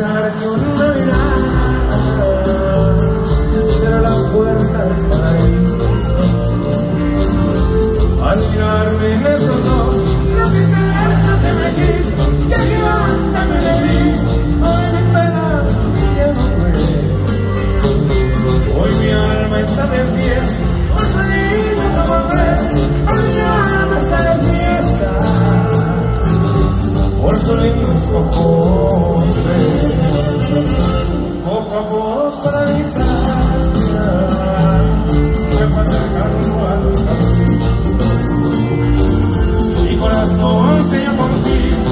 pasar con una mirada será la puerta del paraíso al mirarme en esos dos los versos se me siguen ya que anda me le di hoy mi pena ya no fue hoy mi alma está de fiesta por salir de su papel hoy mi alma está de fiesta. Por solir tus cojones para distancia. Mi corazón contigo.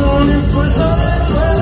on it, puts.